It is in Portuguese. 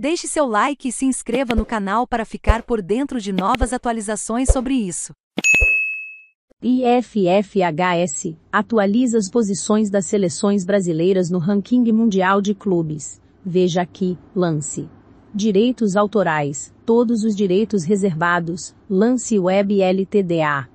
Deixe seu like e se inscreva no canal para ficar por dentro de novas atualizações sobre isso. IFFHS atualiza as posições das seleções brasileiras no ranking mundial de clubes. Veja aqui, lance. Direitos autorais, todos os direitos reservados, lance web LTDA.